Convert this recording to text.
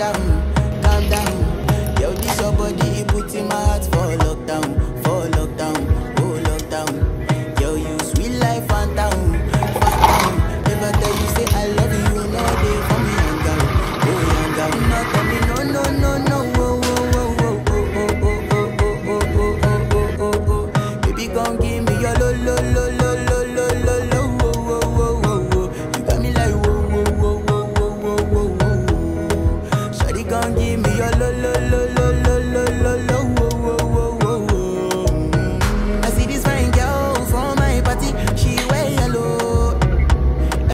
down, calm down. Yo, this your body, it puts in my heart for lockdown, for lockdown, oh lockdown. Yo, you sweet life, phantom, phantom. If I tell you say I love you, gonna get